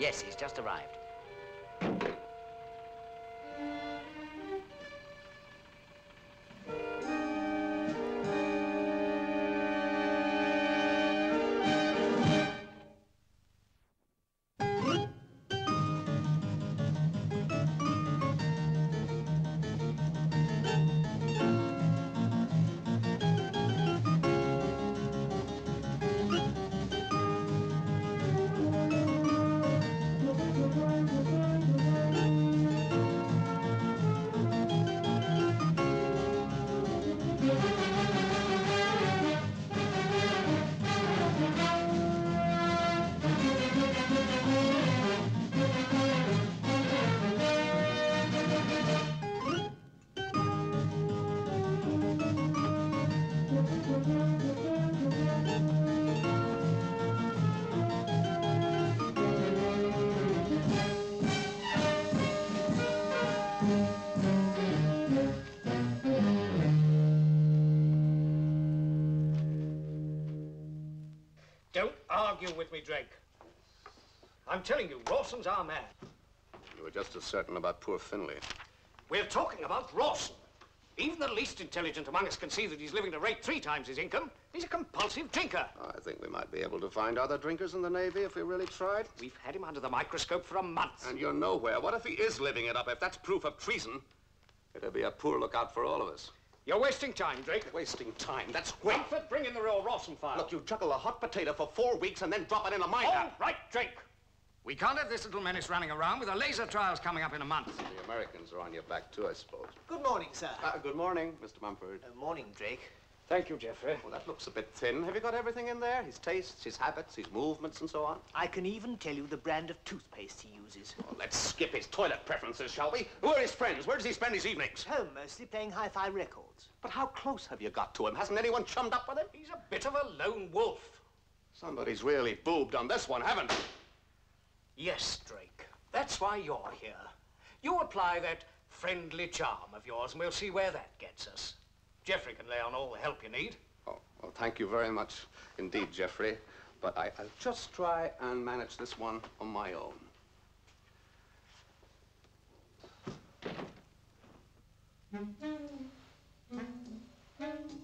Yes, he's just arrived. Rawson's our man. You were just as certain about poor Finley. We're talking about Rawson. Even the least intelligent among us can see that he's living at a rate three times his income. He's a compulsive drinker. Oh, I think we might be able to find other drinkers in the Navy if we really tried. We've had him under the microscope for a month. And you're nowhere. What if he is living it up? If that's proof of treason, it'll be a poor lookout for all of us. You're wasting time, Drake. Wasting time. That's great. Comfort, bring in the real Rawson file. Look, you juggle a hot potato for four weeks and then drop it in a mine. All right, Drake. We can't have this little menace running around with the laser trials coming up in a month. The Americans are on your back, too, I suppose. Good morning, sir. Uh, good morning, Mr. Mumford. Uh, morning, Drake. Thank you, Geoffrey. Well, that looks a bit thin. Have you got everything in there? His tastes, his habits, his movements, and so on? I can even tell you the brand of toothpaste he uses. Well, let's skip his toilet preferences, shall we? Who are his friends? Where does he spend his evenings? Home, mostly playing hi-fi records. But how close have you got to him? Hasn't anyone chummed up with him? He's a bit of a lone wolf. Somebody's really boobed on this one, haven't they? Yes, Drake. That's why you're here. You apply that friendly charm of yours, and we'll see where that gets us. Geoffrey can lay on all the help you need. Oh, well, thank you very much indeed, Geoffrey. But I, I'll just try and manage this one on my own. Mm-hmm. Mm-hmm. Mm-hmm.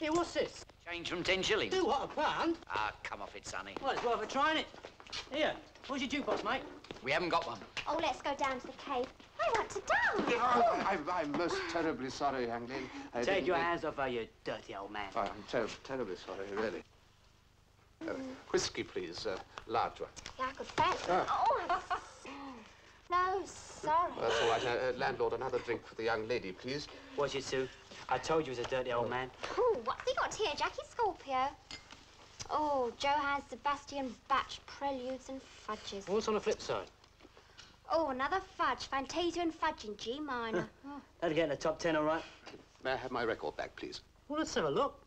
Here, what's this? Change from 10 shillings. Do what, a pound? Ah, come off it, Sonny. Well, it's worth a trying it. Here, where's your jukebox, mate? We haven't got one. Oh, let's go down to the cave. I want to dance. Oh, I'm, I'm most terribly sorry, young lady. I Take your think- hands off her, you dirty old man. Oh, I'm ter terribly sorry, really. Uh, whiskey, please. Uh, large one. Yeah, I could fancy. Oh, I'm- no, sorry. That's all right. Uh, uh, landlord, another drink for the young lady, please. What's it, Sue? I told you he was a dirty old man. Here, Jackie Scorpio? Oh, Johann Sebastian Bach, Preludes and Fudges. What's on the flip side? Oh, another fudge, Fantasia and Fudge in G minor. Oh. That'll get in the top ten, all right. May I have my record back, please? Well, let's have a look.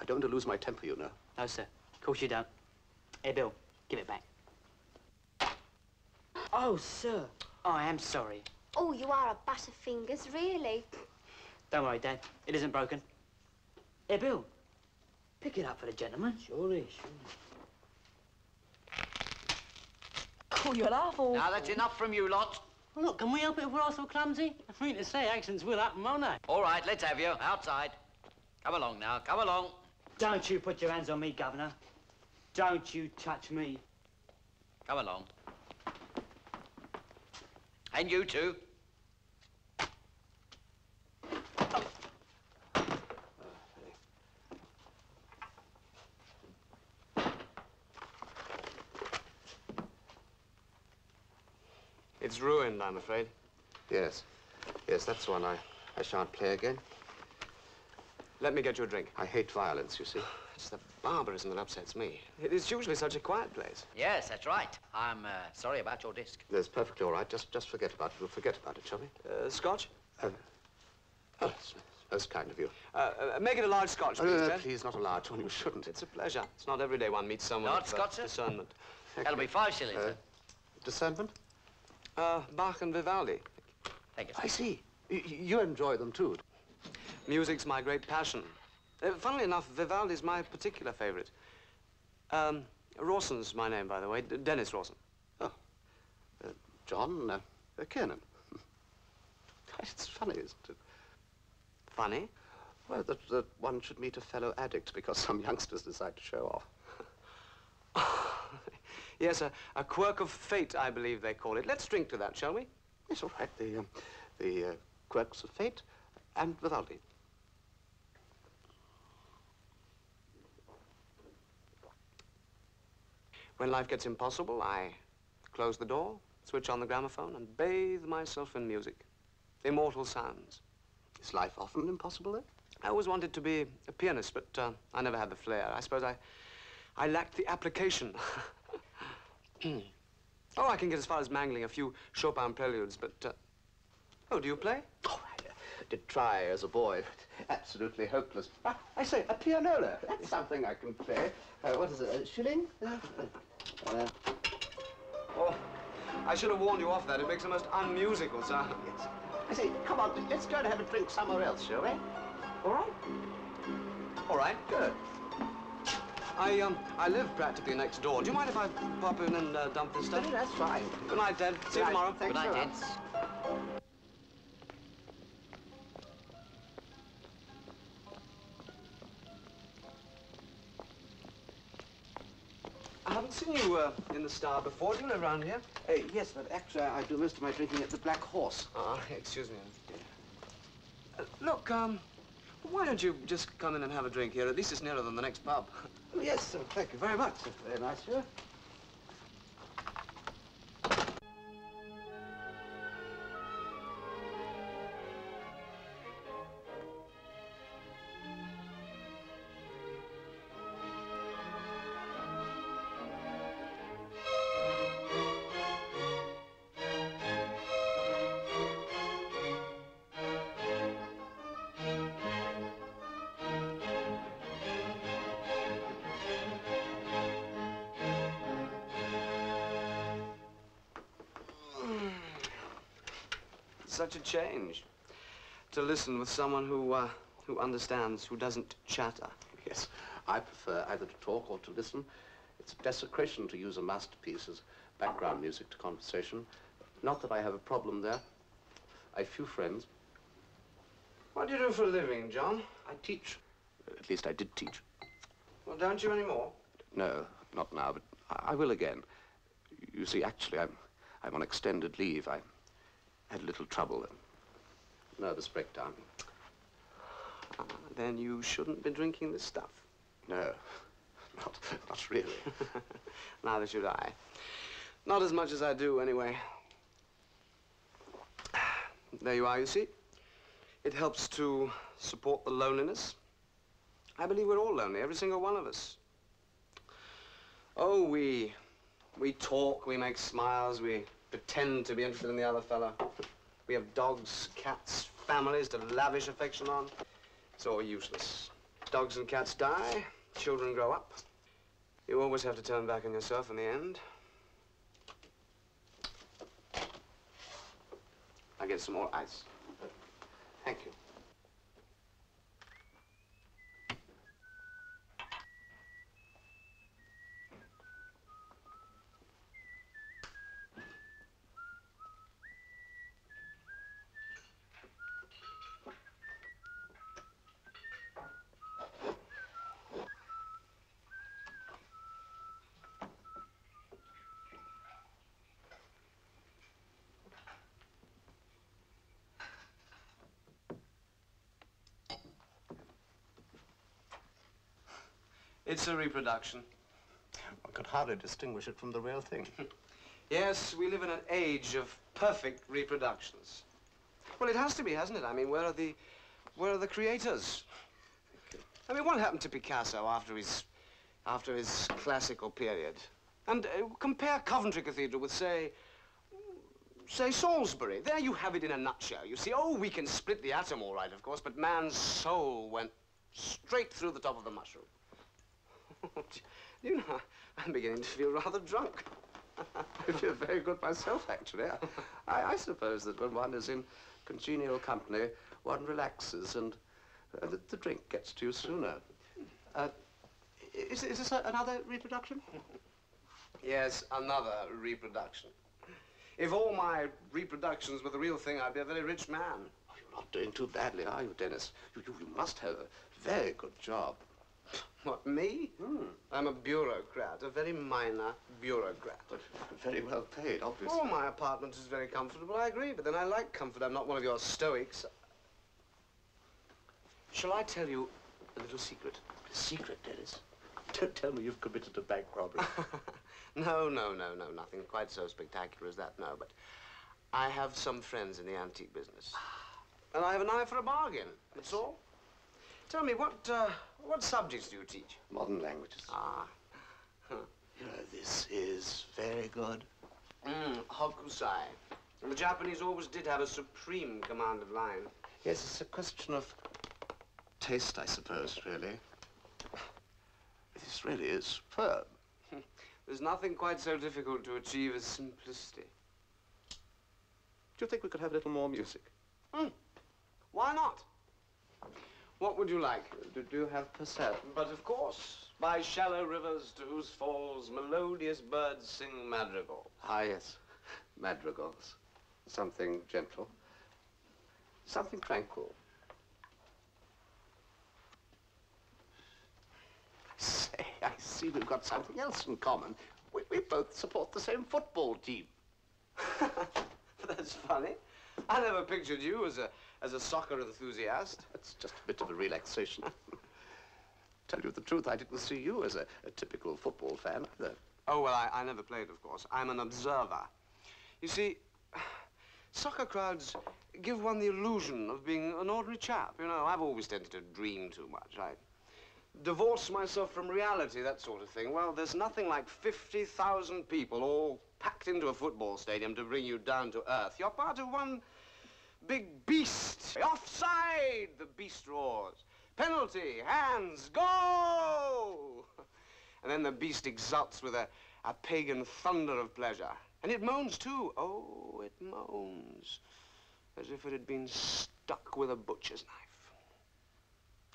I don't want to lose my temper, you know. No, sir. Of course you don't. Hey, Bill, give it back. Oh, sir. Oh, I am sorry. oh, you are a butterfingers, really. Don't worry, Dad. It isn't broken. Hey, Bill, pick it up for the gentleman. Surely, surely. Oh, you're awful. Now, that's enough from you lot. Well, look, can we help it if we're all so clumsy? I mean to say, accidents will happen, won't they? All right, let's have you. Outside. Come along now. Come along. Don't you put your hands on me, Governor. Don't you touch me. Come along. And you two. End, I'm afraid. Yes. Yes, that's one I, I shan't play again. Let me get you a drink. I hate violence, you see. It's the barbarism that upsets me. It is usually such a quiet place. Yes, that's right. I'm uh, sorry about your disc. That's perfectly all right. Just, just forget about it. We'll forget about it, shall we? Uh, scotch? Oh, it's most kind of you. Uh, uh, make it a large scotch, Oh, please, no, no, please, not a large one. You shouldn't. It's a pleasure. It's not every day one meets someone Large with uh, scotch, sir? discernment. That'll be five shillings. Uh, sir. discernment? Uh, Bach and Vivaldi. Thank you. I see. Y- you enjoy them, too. Music's my great passion. Uh, funnily enough, Vivaldi's my particular favorite. Um, Rawson's my name, by the way. D Dennis Rawson. Uh, John uh, uh, Kiernan. It's funny, isn't it? Funny. Well, that, that one should meet a fellow addict because some youngsters decide to show off. yes, a, a quirk of fate, I believe they call it. Let's drink to that, shall we? It's all right. The, um, the uh, quirks of fate and Vivaldi. When life gets impossible, I close the door, switch on the gramophone, and bathe myself in music. Immortal sounds. Is life often impossible, then? I always wanted to be a pianist, but uh, I never had the flair. I suppose I, I lacked the application. oh, I can get as far as mangling a few Chopin preludes, but... Uh... Oh, do you play? Oh, I uh, did try as a boy, but absolutely hopeless. Ah, I say, a pianola. That's something I can play. Uh, what is it, a shilling? Uh, uh, Oh, I should have warned you off that. It makes a most unmusical sound. yes. I say, come on, let's go and have a drink somewhere else, shall we? All right? All right. Good. I, um, I live practically next door. Do you mind if I pop in and uh, dump this stuff? No, that's fine. Good night, Ted. See you tomorrow. Thanks Good night, very much. gents. I haven't seen you uh, in the Star before. Do you live around here? Uh, yes, but actually, I do most of my drinking at the Black Horse. Ah, excuse me. Uh, look, um, why don't you just come in and have a drink here? At least it's nearer than the next pub. Oh, yes, uh, thank you very much. That's very nice, sir. Such a change. To listen with someone who, uh, who understands, who doesn't chatter. Yes, I prefer either to talk or to listen. It's a desecration to use a masterpiece as background music to conversation. Not that I have a problem there. I've few friends. What do you do for a living, John? I teach. At least I did teach. Well, don't you anymore? No, not now, but I, I will again. You see, actually, I'm, I'm on extended leave. I had a little trouble. Nervous breakdown. Ah, then you shouldn't be drinking this stuff. No, not, not really. Neither should I. Not as much as I do, anyway. There you are, you see. It helps to support the loneliness. I believe we're all lonely, every single one of us. Oh, we, we talk, we make smiles, we pretend to be interested in the other fellow. We have dogs, cats, families to lavish affection on. It's all useless. Dogs and cats die, children grow up. You always have to turn back on yourself in the end. I'll get some more ice. Thank you. It's a reproduction. I could hardly distinguish it from the real thing. Yes, we live in an age of perfect reproductions. Well, it has to be, hasn't it? I mean, where are the, where are the creators? I mean, what happened to Picasso after his, after his classical period? And uh, compare Coventry Cathedral with, say, say Salisbury. There you have it in a nutshell. You see, oh, we can split the atom all right, of course, but man's soul went straight through the top of the mushroom. you know, I'm beginning to feel rather drunk. I feel very good myself, actually. I, I suppose that when one is in congenial company, one relaxes and uh, the, the drink gets to you sooner. Uh, is, is this a, another reproduction? Yes, another reproduction. If all my reproductions were the real thing, I'd be a very rich man. Oh, you're not doing too badly, are you, Dennis? You, you, you must have a very good job. What, me? Hmm. I'm a bureaucrat, a very minor bureaucrat. But very well paid, obviously. Oh, my apartment is very comfortable, I agree, but then I like comfort. I'm not one of your stoics. Shall I tell you a little secret? A secret, Dennis. Don't tell me you've committed a bank robbery. no, no, no, no, nothing quite so spectacular as that, no, but I have some friends in the antique business. And I have an eye for a bargain, that's all. Tell me, what, uh, what subjects do you teach? Modern languages. Ah, You know, this is very good. mm, Hokusai. The Japanese always did have a supreme command of line. Yes, it's a question of taste, I suppose, really. This really is superb. There's nothing quite so difficult to achieve as simplicity. Do you think we could have a little more music? Why not? What would you like? Do, do you have Purcell? But of course, by shallow rivers to whose falls melodious birds sing madrigals. Ah, yes. Madrigals. Something gentle. Something tranquil. Say, I see we've got something else in common. We, we both support the same football team. That's funny. I never pictured you as a as a soccer enthusiast. That's just a bit of a relaxation. Tell you the truth, I didn't see you as a, a typical football fan either. Oh, well, I, I never played, of course. I'm an observer. You see, soccer crowds give one the illusion of being an ordinary chap. You know, I've always tended to dream too much. I divorce myself from reality, that sort of thing. Well, there's nothing like 50,000 people all packed into a football stadium to bring you down to earth. You're part of one big beast. Offside! The beast roars. Penalty, hands, go! And then the beast exults with a, a pagan thunder of pleasure. And it moans too. Oh, it moans. As if it had been stuck with a butcher's knife.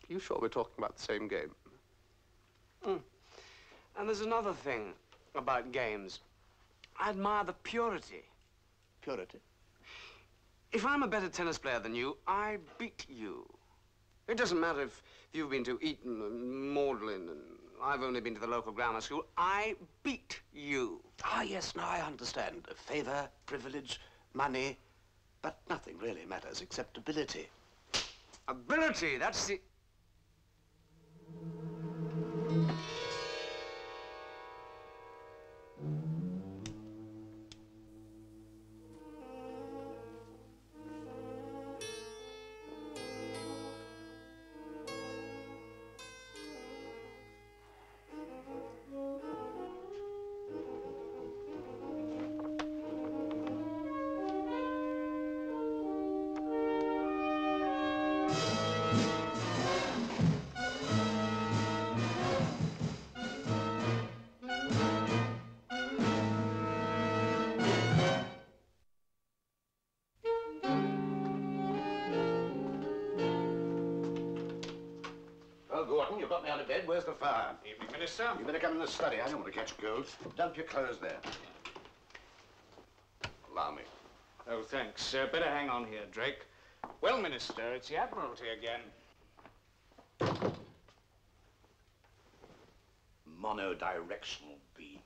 You sure we're talking about the same game? Hmm. And there's another thing about games. I admire the purity. Purity. If I'm a better tennis player than you, I beat you. It doesn't matter if you've been to Eton and Magdalen and I've only been to the local grammar school. I beat you. Ah, yes, now I understand. Favor, privilege, money, but nothing really matters except ability. Ability, that's the... you got me out of bed. Where's the fire? Evening, Minister. You better come in the study. I don't want to catch cold. Dump your clothes there. Allow me. Oh, thanks. Uh, better hang on here, Drake. Well, Minister, it's the Admiralty again. Monodirectional beam.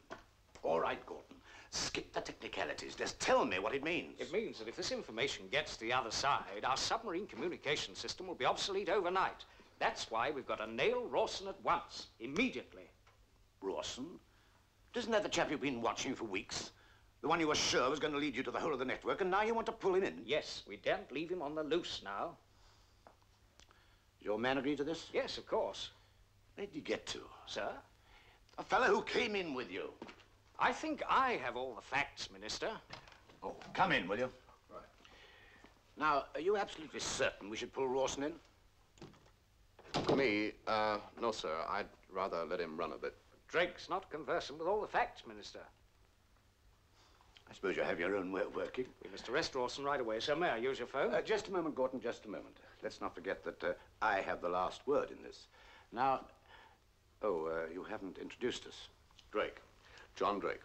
All right, Gordon. Skip the technicalities. Just tell me what it means. It means that if this information gets to the other side, our submarine communication system will be obsolete overnight. That's why we've got to nail Rawson at once, immediately. Rawson? Isn't that the chap you've been watching for weeks? The one you were sure was going to lead you to the whole of the network, and now you want to pull him in. Yes, we daren't leave him on the loose now. Your man agree to this? Yes, of course. Where did you get to? Sir? A fellow who came in with you. I think I have all the facts, Minister. Oh, come in, will you? Right. Now, are you absolutely certain we should pull Rawson in? Me, uh, no, sir. I'd rather let him run a bit. Drake's not conversant with all the facts, Minister. I suppose you have your own way of working. We must arrest Rawson right away, sir. May I use your phone? Uh, just a moment, Gordon, just a moment. Let's not forget that uh, I have the last word in this. Now, oh, uh, you haven't introduced us. Drake. John Drake.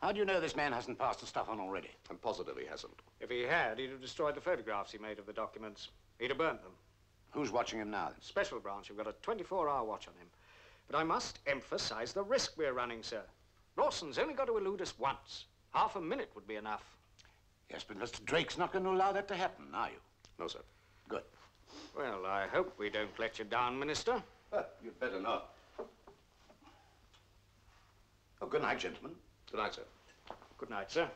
How do you know this man hasn't passed the stuff on already? I'm positive he hasn't. If he had, he'd have destroyed the photographs he made of the documents. He'd have burnt them. Who's watching him now? Special branch We've got a 24-hour watch on him. But I must emphasize the risk we're running, sir. Rawson's only got to elude us once. Half a minute would be enough. Yes, but Mr. Drake's not going to allow that to happen, are you? No, sir. Good. Well, I hope we don't let you down, Minister. Uh, you'd better not. Oh, good night, gentlemen. Good night, sir. Good night, sir.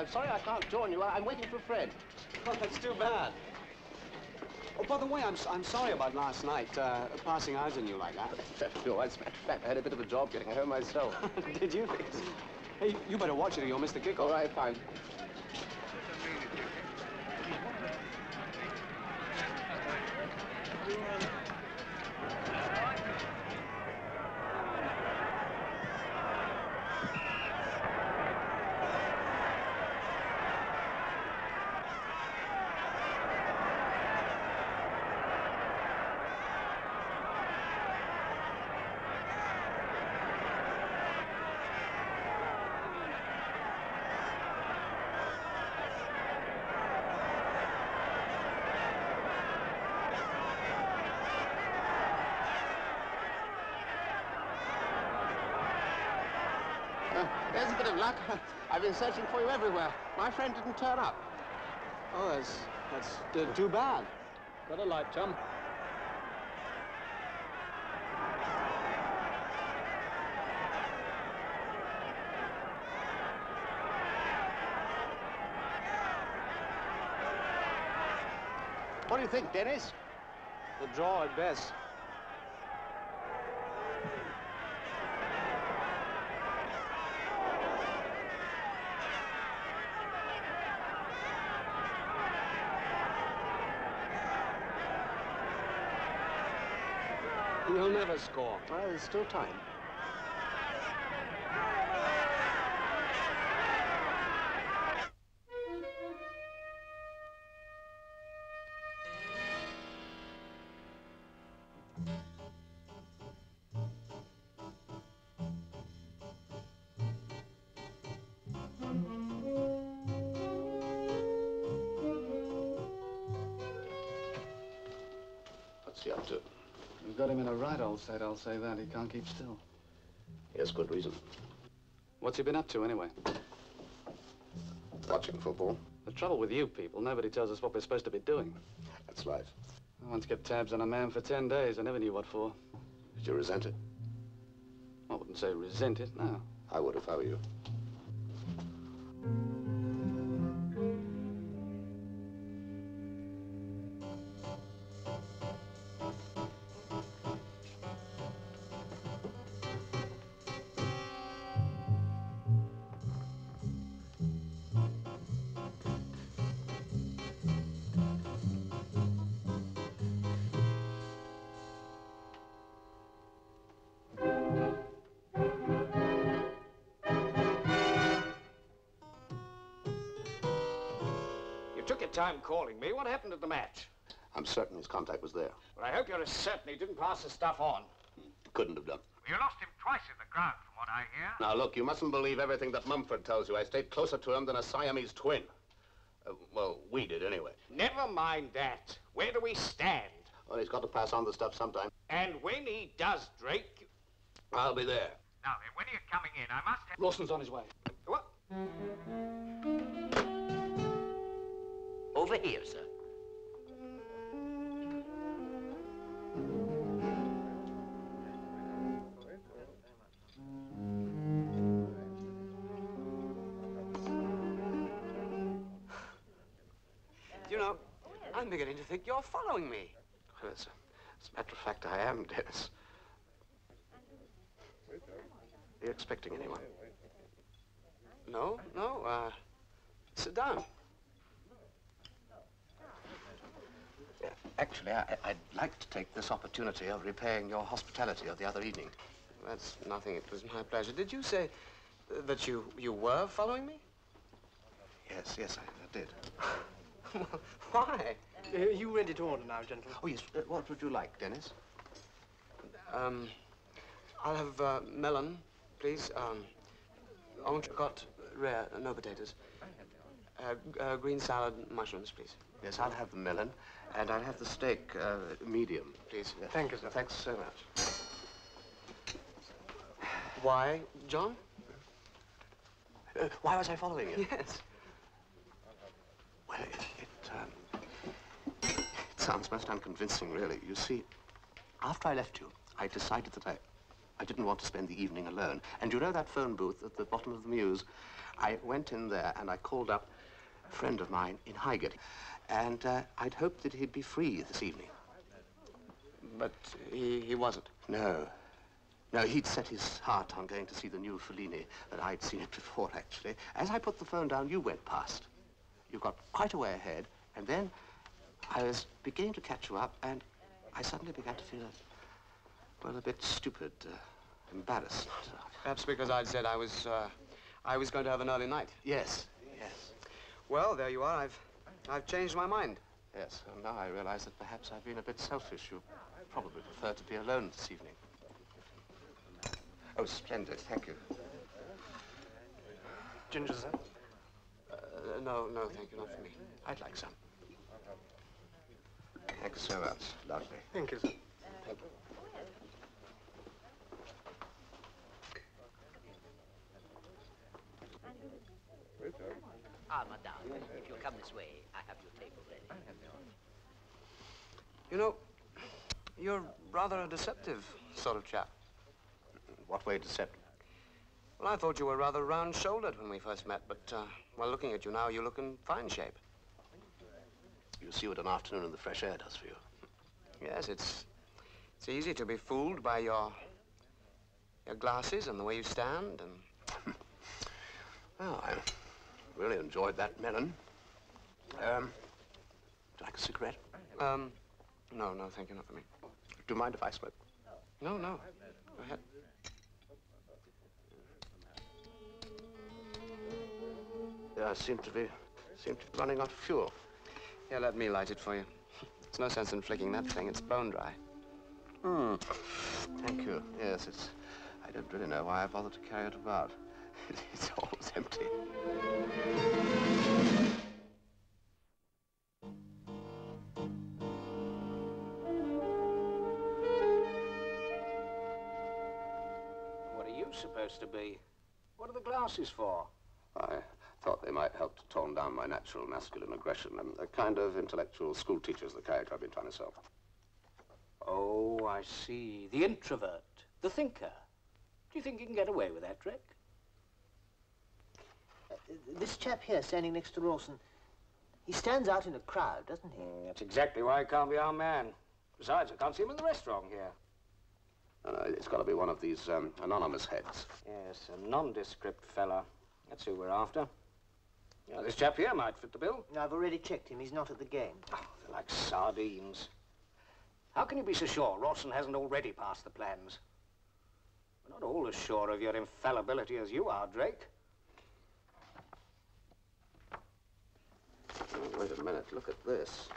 I'm sorry I can't join you. I'm waiting for Fred. Oh, that's too bad. Oh, by the way, I'm, I'm sorry about last night, uh, passing eyes on you like that. no, as a matter of fact, I had a bit of a job getting home myself. Did you? Hey, you better watch it or you'll miss the kickoff. All right, fine. Uh, there's a bit of luck. I've been searching for you everywhere. My friend didn't turn up. Oh, that's, that's too bad. Got a light, chum. What do you think, Dennis? The draw at best. to score. Well, there's still time. What's he up to? We've got him in a right old state, I'll say that. He can't keep still. He has good reason. What's he been up to, anyway? Watching football. The trouble with you people, nobody tells us what we're supposed to be doing. That's life. I once kept tabs on a man for ten days. I never knew what for. Did you resent it? I wouldn't say resent it, no. I would if I were. You calling me. What happened at the match? I'm certain his contact was there. Well, I hope you're as certain he didn't pass the stuff on. Couldn't have done. You lost him twice in the ground, from what I hear. Now, look, you mustn't believe everything that Mumford tells you. I stayed closer to him than a Siamese twin. Uh, well, we did anyway. Never mind that. Where do we stand? Well, he's got to pass on the stuff sometime. And when he does, Drake... I'll be there. Now then, when are you coming in? I must have... Rawson's on his way. What? Over here, sir. You know, I'm beginning to think you're following me. Well, as, a, as a matter of fact, I am, Dennis. Are you expecting anyone? No, no, uh, sit down. Actually, I, I'd like to take this opportunity of repaying your hospitality of the other evening. That's nothing. It was my pleasure. Did you say that you, you were following me? Yes, yes, I, I did. Why? Uh, you ready to order now, gentlemen? Oh, yes. Uh, what would you like, Dennis? Um, I'll have uh, melon, please. Um, entrecote, rare, uh, no potatoes. Uh, g- uh, green salad, mushrooms, please. Yes, I'll have the melon, and I'll have the steak uh, medium, please. Thank you, sir. Thanks so much. Why, John? Uh, why was I following you? Yes. Well, it, it, um, it sounds most unconvincing, really. You see, after I left you, I decided that I, I didn't want to spend the evening alone. And you know that phone booth at the bottom of the Mews? I went in there and I called up friend of mine in Highgate. And uh, I'd hoped that he'd be free this evening. But he, he wasn't. No. No, he'd set his heart on going to see the new Fellini, but I'd seen it before, actually. As I put the phone down, you went past. You got quite a way ahead, and then I was beginning to catch you up, and I suddenly began to feel, well, a bit stupid, uh, embarrassed. Perhaps because I'd said I was, uh, I was going to have an early night. Yes, yes, Well, there you are. I've, I've changed my mind. yes. And now I realize that perhaps I've been a bit selfish. You probably prefer to be alone this evening. Oh, splendid. Thank you. Ginger, sir? Uh, no, no, thank you, not for me. I'd like some. Thanks so much. Lovely. Thank you, sir. Thank you. Ah, madame, if you'll come this way, I have your table ready. You know, you're rather a deceptive sort of chap. What way deceptive? Well, I thought you were rather round-shouldered when we first met, but, uh, well, looking at you now, you look in fine shape. You see what an afternoon in the fresh air does for you. Yes, it's, it's easy to be fooled by your, your glasses and the way you stand and... Well, I really enjoyed that melon. Um, would you like a cigarette? Um, no, no, thank you, not for me. Do you mind if I smoke? No, no, go ahead. Yeah, I seem to be, seem to be running out of fuel. Here, let me light it for you. There's no sense in flicking that thing. It's bone dry. Hmm. Thank you. Yes, it's. I don't really know why I bothered to carry it about. it's Empty. What are you supposed to be? What are the glasses for? I thought they might help to tone down my natural masculine aggression. I'm a kind of intellectual schoolteacher's the character I've been trying to sell. Oh, I see. The introvert, the thinker. Do you think you can get away with that trick? This chap here, standing next to Rawson, he stands out in a crowd, doesn't he? Mm, that's exactly why he can't be our man. Besides, I can't see him in the restaurant here. Uh, it's got to be one of these um, anonymous heads. Yes, a nondescript fella. That's who we're after. Yeah, this chap here might fit the bill. I've already checked him. He's not at the game. Oh, they're like sardines. How can you be so sure Rawson hasn't already passed the plans? We're not all as sure of your infallibility as you are, Drake. Wait a minute, look at this.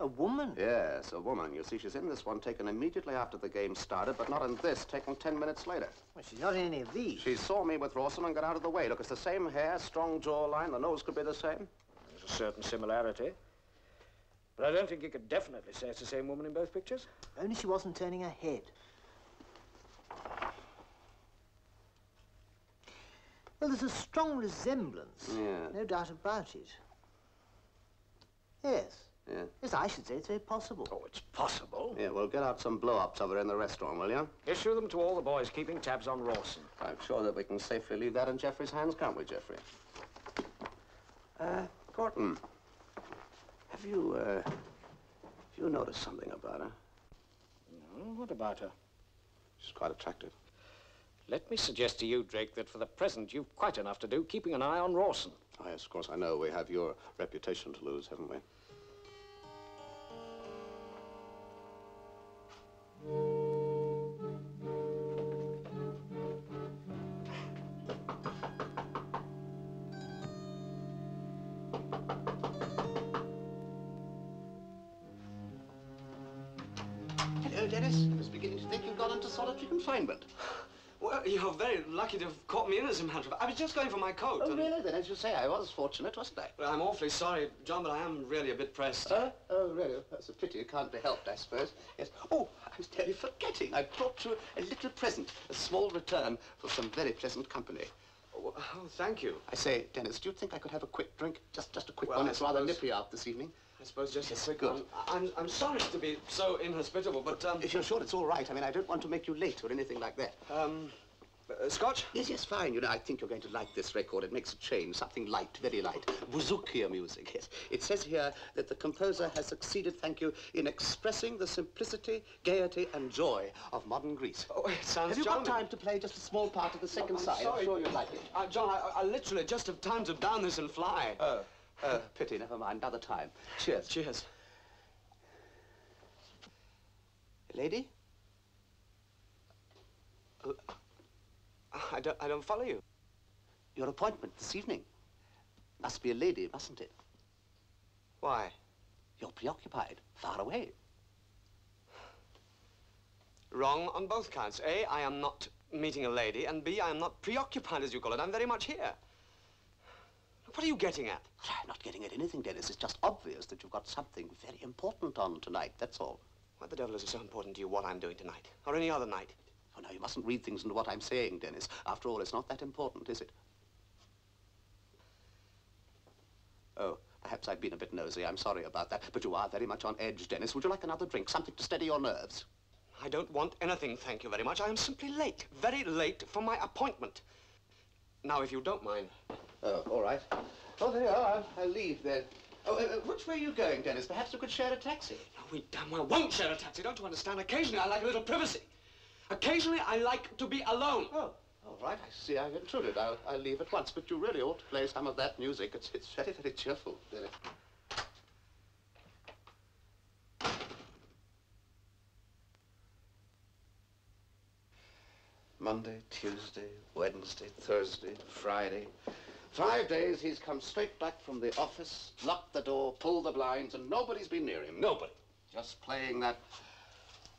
A woman? Yes, a woman. You see, she's in this one taken immediately after the game started, but not in this, taken ten minutes later. Well, she's not in any of these. She saw me with Rawson and got out of the way. Look, it's the same hair, strong jawline, the nose could be the same. There's a certain similarity. But I don't think you could definitely say it's the same woman in both pictures. Only she wasn't turning her head. Well, there's a strong resemblance. Yeah. No doubt about it. Yes. Yeah. Yes, I should say it's very possible. Oh, it's possible. Yeah, well, get out some blow-ups of her in the restaurant, will you? Issue them to all the boys keeping tabs on Rawson. I'm sure that we can safely leave that in Geoffrey's hands, can't we, Jeffrey? Uh, Gordon, have you, uh, have you noticed something about her? No, what about her? She's quite attractive. Let me suggest to you, Drake, that for the present you've quite enough to do keeping an eye on Rawson. Oh, yes, of course, I know. We have your reputation to lose, haven't we? Hello, Dennis. I was beginning to think you'd gone into solitary confinement. Well, you're very lucky to have caught me in, as a matter of fact. I was just going for my coat. Oh, and- really? Then, as you say, I was fortunate, wasn't I? Well, I'm awfully sorry, John, but I am really a bit pressed. Huh? Oh, really? That's a pity. It can't be helped, I suppose. Yes. Oh, I was nearly forgetting. I brought you a little present, a small return for some very pleasant company. Oh, oh, thank you. I say, Dennis, do you think I could have a quick drink? Just, just a quick Well, one. I It's rather suppose- nippy out this evening. I suppose just Yes, a quick good. one. I'm, I'm sorry to be so inhospitable, but, um... If you're sure it's all right, I mean, I don't want to make you late or anything like that. Um, uh, Scotch? Yes, yes, fine. You know, I think you're going to like this record. It makes a change, something light, very light. Bouzoukia music, yes. It says here that the composer has succeeded, thank you, in expressing the simplicity, gaiety, and joy of modern Greece. Oh, it sounds Have you got time to play just a small part of the second I'm side? sorry. I'm sure you'll like it. Uh, John, I, I literally just have time to down this and fly. Oh, uh, pity, never mind, another time. Cheers. Cheers. Lady? Uh, Ah, I don't, I don't follow you. Your appointment this evening. Must be a lady, mustn't it? Why? You're preoccupied, far away. Wrong on both counts. A, I am not meeting a lady, and B, I am not preoccupied, as you call it. I'm very much here. What are you getting at? I'm not getting at anything, Dennis. It's just obvious that you've got something very important on tonight, that's all. Why the devil is it so important to you what I'm doing tonight? Or any other night? Oh, no, you mustn't read things into what I'm saying, Dennis. After all, it's not that important, is it? Oh, perhaps I've been a bit nosy. I'm sorry about that. But you are very much on edge, Dennis. Would you like another drink? Something to steady your nerves? I don't want anything, thank you very much. I am simply late, very late for my appointment. Now, if you don't mind. Oh, all right. Oh, there you are. I'll, I'll leave then. Oh, uh, uh, which way are you going, Dennis? Perhaps we could share a taxi. No, we damn well won't share a taxi, don't you understand? Occasionally, I like a little privacy. Occasionally, I like to be alone. Oh, all right. I see I've intruded. I'll, I'll leave at once. But you really ought to play some of that music. It's, it's very, very cheerful, Dennis. Monday, Tuesday, Wednesday, Thursday, Friday. Five days he's come straight back from the office, locked the door, pulled the blinds, and nobody's been near him. Nobody. Just playing that,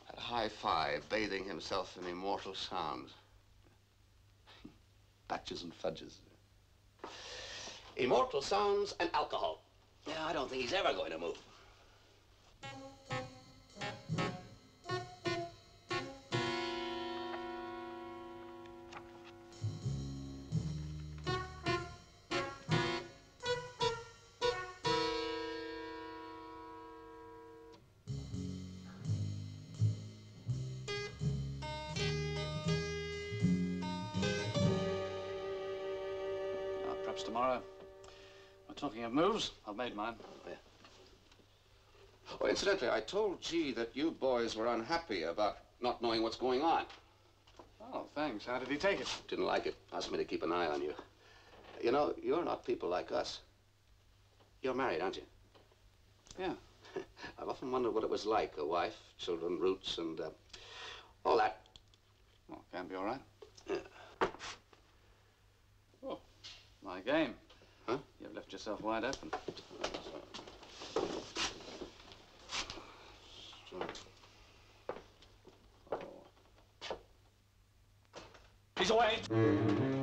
that hi-fi, bathing himself in immortal sounds. Batches and fudges. Immortal sounds and alcohol. Yeah, I don't think he's ever going to move. Well, of moves, I've made mine. Oh, incidentally, I told G that you boys were unhappy about not knowing what's going on. Oh, thanks. How did he take it? Didn't like it. Asked me to keep an eye on you. You know, you're not people like us. You're married, aren't you? Yeah. I've often wondered what it was like, a wife, children, roots, and uh, all that. Well, can be all right. Yeah. Oh, my game. Huh? You've left yourself wide open. He's away.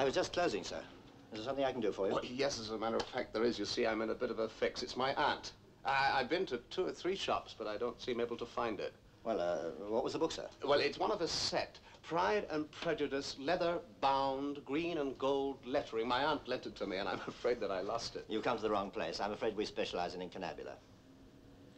I was just closing, sir. Is there something I can do for you? Well, yes, as a matter of fact, there is. You see, I'm in a bit of a fix. It's my aunt. I, I've been to two or three shops, but I don't seem able to find it. Well, uh, what was the book, sir? Well, it's one of a set. Pride and Prejudice, leather-bound, green and gold lettering. My aunt lent it to me, and I'm afraid that I lost it. You come to the wrong place. I'm afraid we specialize in incunabula.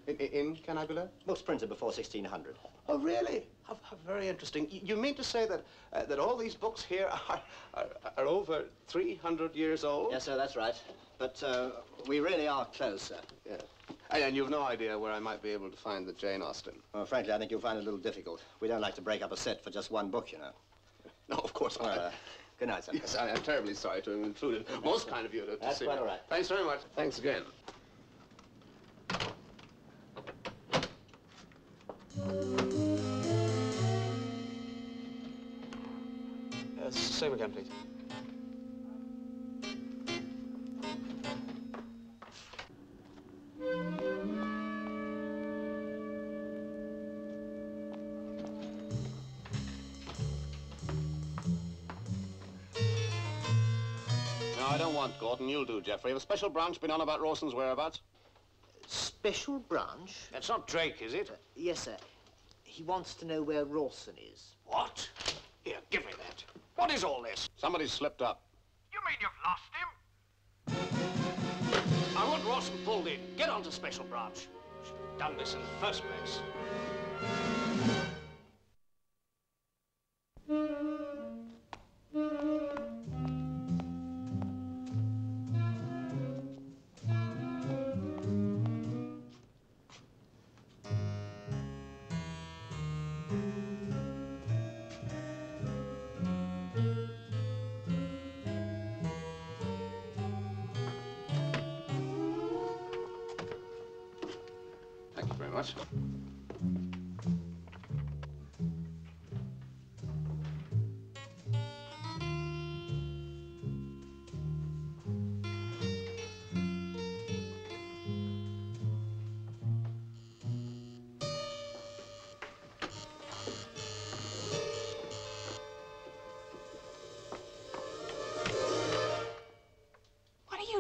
In, in Canabula? Books printed before 1600. Oh, really? How very interesting. You mean to say that uh, that all these books here are, are, are over 300 years old? Yes, sir, that's right. But uh, we really are close, sir. Yeah. And, you've no idea where I might be able to find the Jane Austen? Well, frankly, I think you'll find it a little difficult. We don't like to break up a set for just one book, you know. No, of course Well, not. uh, good night, sir. Yes, I, I'm terribly sorry to have intruded. Most kind of you to, to That's see quite me. all right. Thanks very much. Thanks again. Uh, Same again, please. No, I don't want Gordon. You'll do, Geoffrey. Have a special branch been on about Rawson's whereabouts? Special branch? That's not Drake, is it? Uh, yes, sir. He wants to know where Rawson is. What? What is all this? Somebody's slipped up. You mean you've lost him? I want Rawson pulled in. Get on to Special Branch. Should have done this in the first place.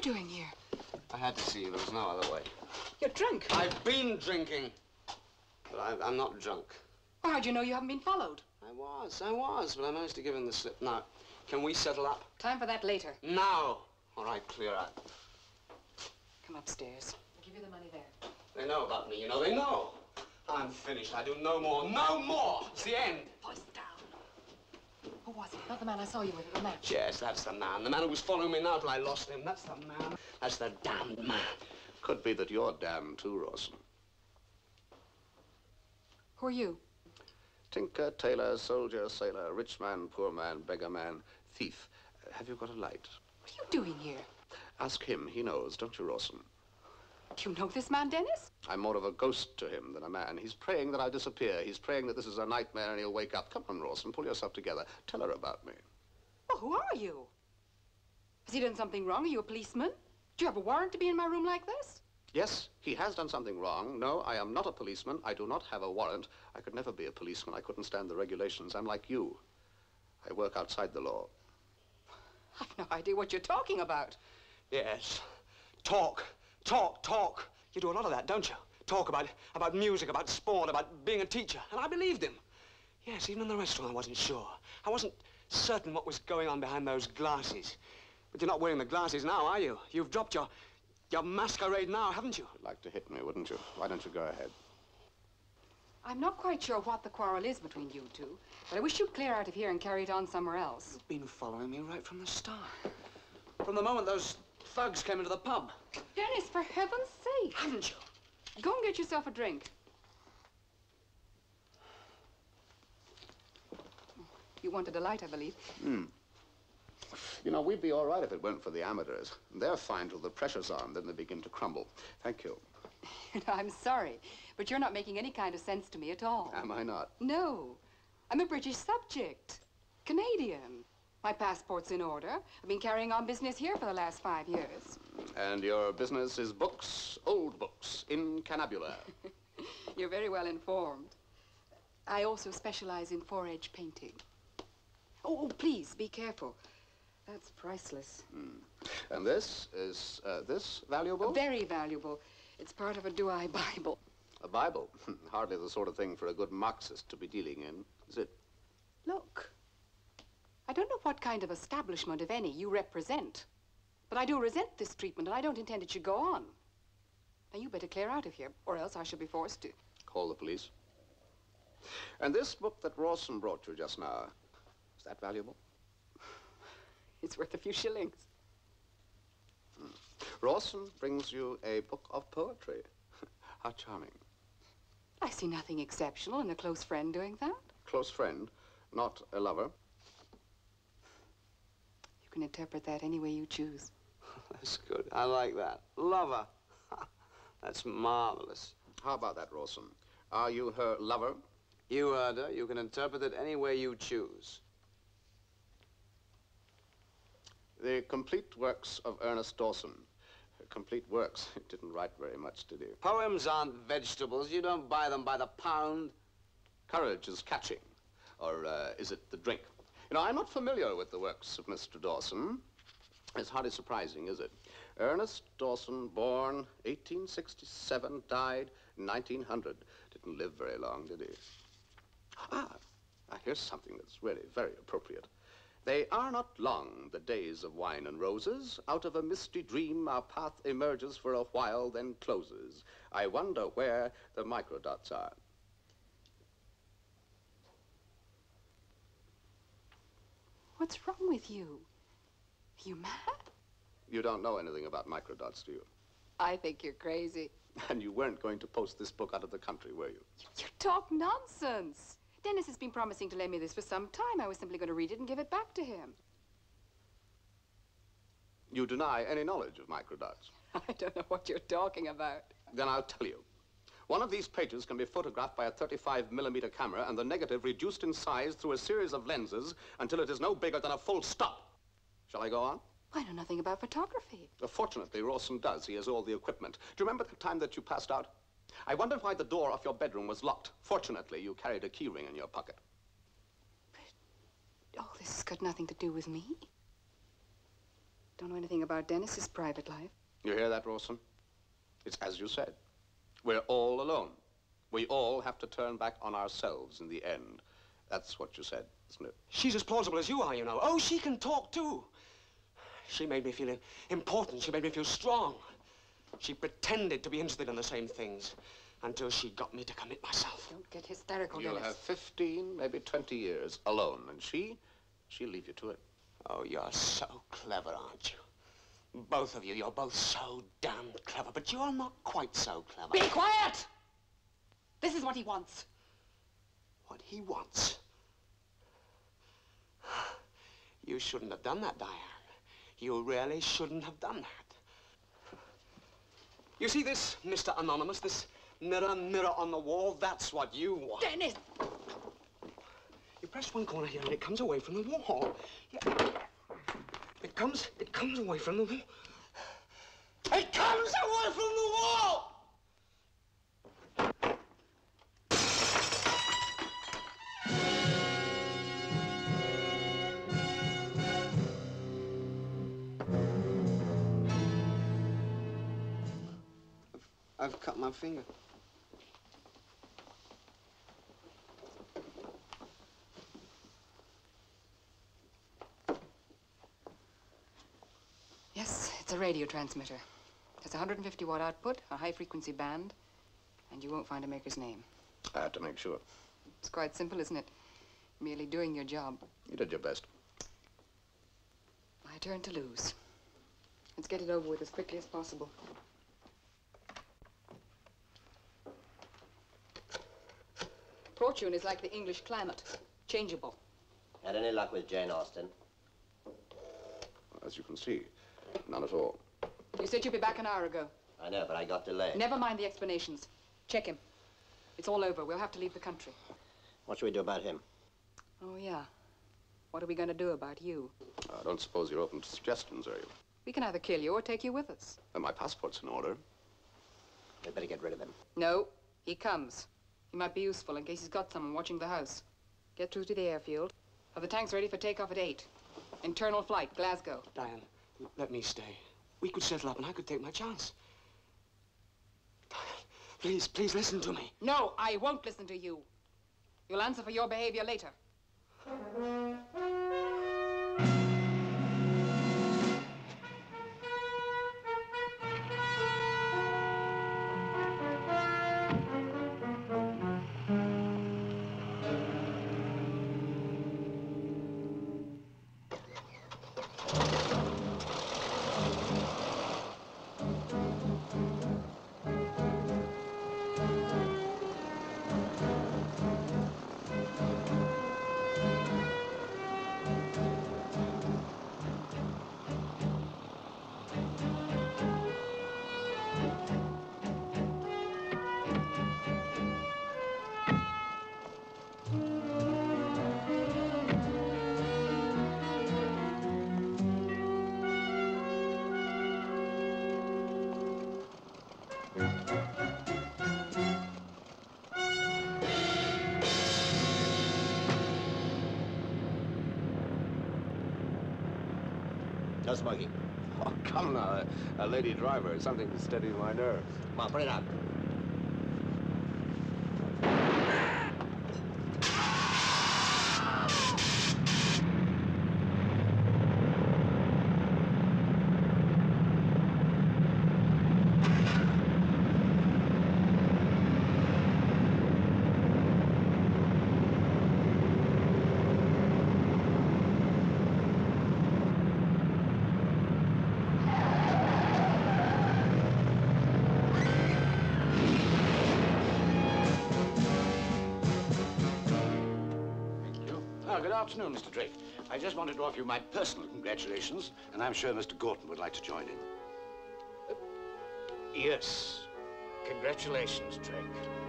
Doing here? I had to see you. There was no other way. You're drunk. I've been drinking, but I, I'm not drunk. Well, how'd you know you haven't been followed? I was, I was, but I managed to give him the slip. Now, can we settle up? Time for that later. Now! All right, clear out. Come upstairs. I'll give you the money there. They know about me, you know, they know. I'm finished. I do no more. No more! It's the end. Voice down. Who was it? Not the man I saw you with at the match. Yes, that's the man. The man who was following me now till I lost him. That's the man. That's the damned man. Could be that you're damned too, Rawson. Who are you? Tinker, tailor, soldier, sailor, rich man, poor man, beggar man, thief. Have you got a light? What are you doing here? Ask him. He knows, don't you, Rawson? Do you know this man, Dennis? I'm more of a ghost to him than a man. He's praying that I'll disappear. He's praying that this is a nightmare and he'll wake up. Come on, Rawson, pull yourself together. Tell her about me. Well, who are you? Has he done something wrong? Are you a policeman? Do you have a warrant to be in my room like this? Yes, he has done something wrong. No, I am not a policeman. I do not have a warrant. I could never be a policeman. I couldn't stand the regulations. I'm like you. I work outside the law. I've no idea what you're talking about. Yes. Talk, talk, talk. You do a lot of that, don't you? Talk about, about music, about sport, about being a teacher. And I believed him. Yes, even in the restaurant I wasn't sure. I wasn't certain what was going on behind those glasses. But you're not wearing the glasses now, are you? You've dropped your, your masquerade now, haven't you? You'd like to hit me, wouldn't you? Why don't you go ahead? I'm not quite sure what the quarrel is between you two, but I wish you'd clear out of here and carry it on somewhere else. You've been following me right from the start. From the moment those thugs came into the pub. Dennis, for heaven's sake! Haven't you? Go and get yourself a drink. You wanted a light, I believe. Hmm. You know, we'd be all right if it weren't for the amateurs. They're fine till the pressure's on, then they begin to crumble. Thank you. I'm sorry, but you're not making any kind of sense to me at all. Am I not? No. I'm a British subject. Canadian. My passport's in order. I've been carrying on business here for the last five years. And your business is books, old books, incunabula. You're very well informed. I also specialize in fore-edge painting. Oh, oh, please, be careful. That's priceless. And this is uh, this valuable? Very valuable. It's part of a Douai Bible. A Bible. Hardly the sort of thing for a good Marxist to be dealing in, is it? Look, I don't know what kind of establishment, if any, you represent, but I do resent this treatment, and I don't intend it should go on. Now, you better clear out of here, or else I shall be forced to. Call the police. And this book that Rawson brought you just now, is that valuable? It's worth a few shillings. Hmm. Rawson brings you a book of poetry. How charming. I see nothing exceptional in a close friend doing that. Close friend, not a lover. You can interpret that any way you choose. That's good. I like that. Lover. That's marvelous. How about that, Rawson? Are you her lover? You heard her. You can interpret it any way you choose. The complete works of Ernest Dowson. Complete works. He didn't write very much, did he? Poems aren't vegetables. You don't buy them by the pound. Courage is catching. Or uh, is it the drink? You know, I'm not familiar with the works of Mr. Dowson. It's hardly surprising, is it? Ernest Dowson, born 1867, died 1900. Didn't live very long, did he? Ah, here's something that's really very appropriate. They are not long, the days of wine and roses. Out of a misty dream, our path emerges for a while, then closes. I wonder where the microdots are. What's wrong with you? Are you mad? You don't know anything about microdots, do you? I think you're crazy. And you weren't going to post this book out of the country, were you? You talk nonsense. Dennis has been promising to lend me this for some time. I was simply going to read it and give it back to him. You deny any knowledge of microdots. I don't know what you're talking about. Then I'll tell you. One of these pages can be photographed by a 35 millimeter camera and the negative reduced in size through a series of lenses until it is no bigger than a full stop. Shall I go on? I know nothing about photography. Uh, fortunately, Rawson does. He has all the equipment. Do you remember the time that you passed out? I wondered why the door of your bedroom was locked. Fortunately, you carried a key ring in your pocket. But All this has got nothing to do with me. Don't know anything about Dennis's private life. You hear that, Rawson? It's as you said. We're all alone. We all have to turn back on ourselves in the end. That's what you said, isn't it? She's as plausible as you are, you know. Oh, she can talk, too. She made me feel important. She made me feel strong. She pretended to be interested in the same things until she got me to commit myself. Don't get hysterical, You'll Dennis. have 15, maybe 20 years alone, and she, she'll leave you to it. Oh, you're so clever, aren't you? Both of you, you're both so damned clever, but you're not quite so clever. Be quiet! This is what he wants. What he wants? You shouldn't have done that, Diane. You really shouldn't have done that. You see this, Mr. Anonymous, this mirror, mirror on the wall? That's what you want. Dennis! You press one corner here and it comes away from the wall. Yeah. It comes, it comes away from the wall. It comes away from the wall! I've cut my finger. Yes, it's a radio transmitter. It's a 150 watt output, a high frequency band, and you won't find a maker's name. I had to make sure. It's quite simple, isn't it? Merely doing your job. You did your best. My turn to lose. Let's get it over with as quickly as possible. Fortune is like the English climate, changeable. Had any luck with Jane Austen? As you can see, none at all. You said you'd be back an hour ago. I know, but I got delayed. Never mind the explanations. Check him. It's all over. We'll have to leave the country. What should we do about him? Oh, yeah. What are we going to do about you? I don't suppose you're open to suggestions, are you? We can either kill you or take you with us. Uh, my passport's in order. We'd better get rid of him. No, he comes. He might be useful in case he's got someone watching the house. Get through to the airfield. Have the tanks ready for takeoff at 8. Internal flight, Glasgow. Diane, let me stay. We could settle up and I could take my chance. Please, please listen to me. No, I won't listen to you. You'll answer for your behavior later. A, lady driver. Something to steady my nerves. Come on, put it out. Afternoon, Mr. Drake. I just wanted to offer you my personal congratulations, and I'm sure Mr. Gordon would like to join in. Yes. Congratulations, Drake.